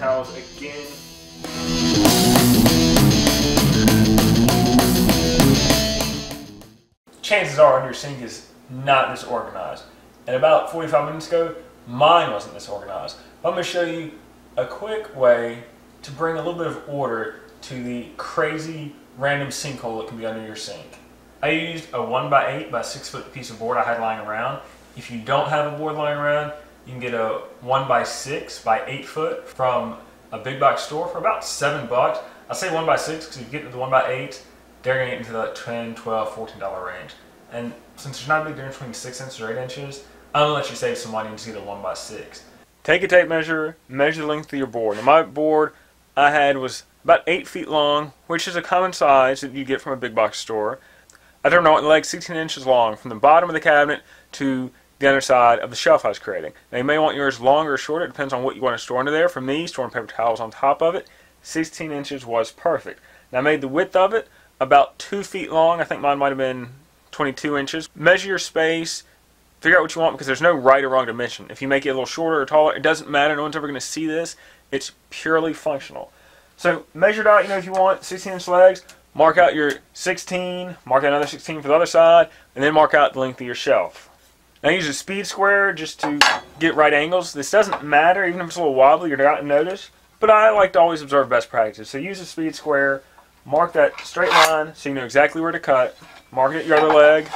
again. Chances are your sink is not disorganized. And about 45 minutes ago, mine wasn't disorganized. I'm going to show you a quick way to bring a little bit of order to the crazy random sinkhole that can be under your sink. I used a 1 by 8 by 6 foot piece of board I had lying around. If you don't have a board lying around, you can get a 1 by 6 by 8 foot from a big box store for about 7 bucks. I say 1 by 6 because you get the 1 by 8, they're to get into the 10 12 $14 range. And since there's not a big difference between 6 inches or 8 inches, I'm to let you save some money and just get a 1 by 6 Take a tape measure, measure the length of your board. Now my board I had was about 8 feet long, which is a common size that you get from a big box store. I turned out leg 16 inches long from the bottom of the cabinet to the underside of the shelf I was creating. Now you may want yours longer or shorter, it depends on what you want to store under there. For me, storing paper towels on top of it, 16 inches was perfect. Now I made the width of it about 2 feet long, I think mine might have been 22 inches. Measure your space, figure out what you want because there's no right or wrong dimension. If you make it a little shorter or taller, it doesn't matter, no one's ever going to see this. It's purely functional. So measure it out, you know, if you want 16 inch legs, mark out your 16, mark out another 16 for the other side, and then mark out the length of your shelf. Now use a speed square just to get right angles. This doesn't matter, even if it's a little wobbly, you're not going to notice. But I like to always observe best practice. So use a speed square, mark that straight line so you know exactly where to cut. Mark it your other leg.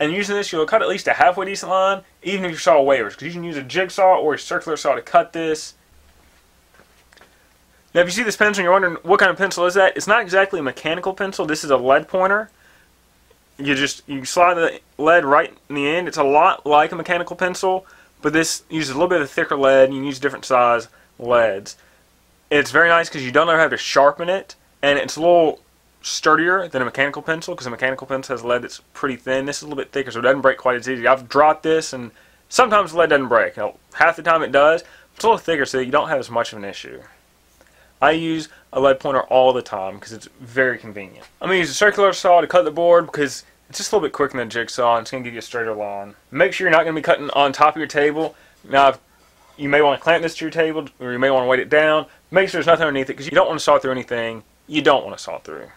And using this, you'll cut at least a halfway decent line, even if your saw wavers, because you can use a jigsaw or a circular saw to cut this. Now, if you see this pencil and you're wondering what kind of pencil is that, it's not exactly a mechanical pencil. This is a lead pointer. You just you slide the lead right in the end. It's a lot like a mechanical pencil, but this uses a little bit of thicker lead. And you can use different size leads. It's very nice because you don't ever have to sharpen it, and it's a little sturdier than a mechanical pencil because a mechanical pencil has lead that's pretty thin. This is a little bit thicker, so it doesn't break quite as easy. I've dropped this, and sometimes lead doesn't break. Now, half the time it does. It's a little thicker, so you don't have as much of an issue. I use a lead pointer all the time because it's very convenient. I'm going to use a circular saw to cut the board because it's just a little bit quicker than a jigsaw and it's going to give you a straighter line. Make sure you're not going to be cutting on top of your table. Now, you may want to clamp this to your table or you may want to weight it down. Make sure there's nothing underneath it because you don't want to saw through anything you don't want to saw through.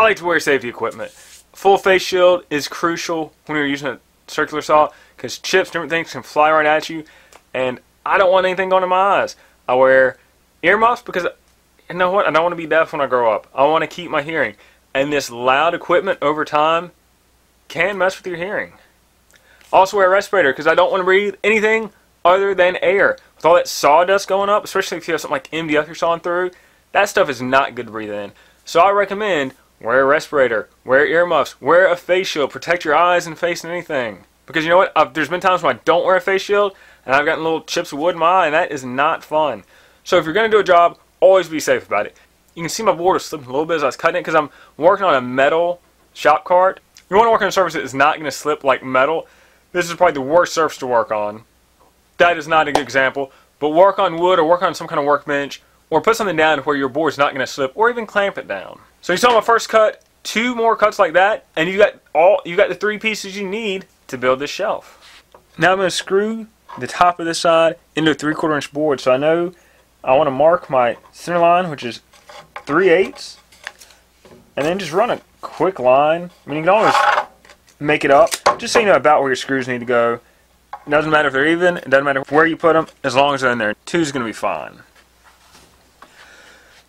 I like to wear safety equipment. Full face shield is crucial when you're using a circular saw because chips, different things can fly right at you, and I don't want anything going in my eyes. I wear earmuffs because you know what? I don't want to be deaf when I grow up. I want to keep my hearing, and this loud equipment over time can mess with your hearing. Also wear a respirator because I don't want to breathe anything other than air. With all that sawdust going up, especially if you have something like MDF you're sawing through, that stuff is not good to breathe in. So I recommend Wear a respirator. Wear earmuffs. Wear a face shield. Protect your eyes and face and anything. Because you know what? I've, there's been times when I don't wear a face shield and I've gotten little chips of wood in my eye and that is not fun. So if you're going to do a job, always be safe about it. You can see my board is slipping a little bit as I was cutting it because I'm working on a metal shop cart. You want to work on a surface that is not going to slip like metal. This is probably the worst surface to work on. That is not a good example. But work on wood or work on some kind of workbench or put something down where your board is not going to slip or even clamp it down. So you saw my first cut, two more cuts like that, and you got all you got the three pieces you need to build this shelf. Now I'm going to screw the top of this side into a three quarter inch board. So I know I want to mark my center line, which is 3 eighths, and then just run a quick line. I mean, you can always make it up, just so you know about where your screws need to go. It doesn't matter if they're even, it doesn't matter where you put them, as long as they're in there. Two is going to be fine.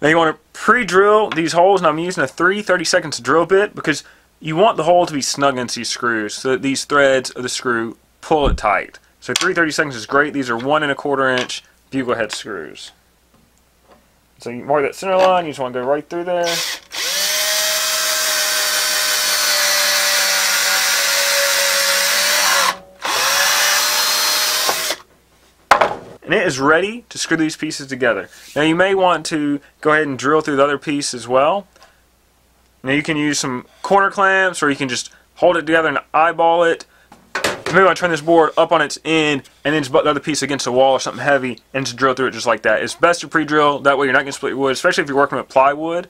Now you want to pre-drill these holes, and I'm using a 3 30 seconds drill bit because you want the hole to be snug into these screws so that these threads of the screw pull it tight. So 3 30 seconds is great. These are one and a quarter inch bugle head screws. So you mark that center line, you just want to go right through there. And it is ready to screw these pieces together. Now you may want to go ahead and drill through the other piece as well. Now you can use some corner clamps or you can just hold it together and eyeball it. Maybe I turn this board up on its end and then just butt the other piece against a wall or something heavy and just drill through it just like that. It's best to pre-drill, that way you're not going to split your wood, especially if you're working with plywood.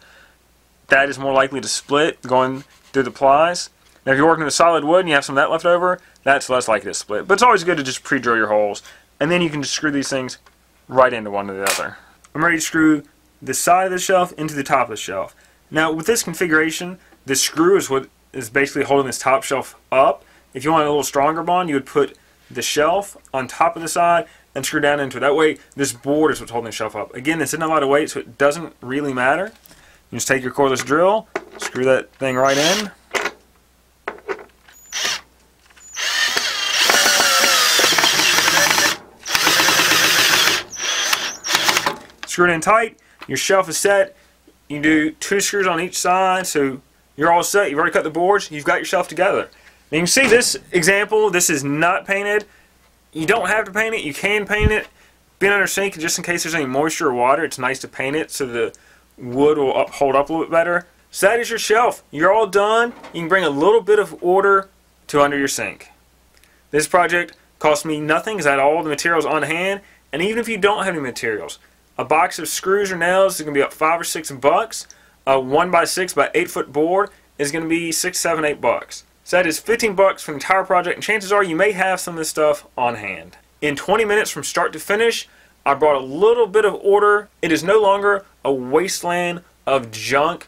That is more likely to split going through the plies. Now if you're working with solid wood and you have some of that left over, that's less likely to split. But it's always good to just pre-drill your holes. And then you can just screw these things right into one or the other. I'm ready to screw the side of the shelf into the top of the shelf. Now with this configuration, the screw is what is basically holding this top shelf up. If you want a little stronger bond, you would put the shelf on top of the side and screw down into it. That way, this board is what's holding the shelf up. Again, it's in a lot of weight, so it doesn't really matter. You just take your cordless drill, screw that thing right in. Screw it in tight. Your shelf is set. You do two screws on each side, so you're all set. You've already cut the boards. You've got your shelf together. You can see this example. This is not painted. You don't have to paint it. You can paint it. Being under sink, just in case there's any moisture or water, it's nice to paint it so the wood will up, hold up a little bit better. So that is your shelf. You're all done. You can bring a little bit of order to under your sink. This project cost me nothing because I had all the materials on hand. And even if you don't have any materials, a box of screws or nails is going to be up five or six bucks. A one by six by eight foot board is going to be six, seven, eight bucks. So that is 15 bucks for the entire project, and chances are you may have some of this stuff on hand. In 20 minutes from start to finish, I brought a little bit of order. It is no longer a wasteland of junk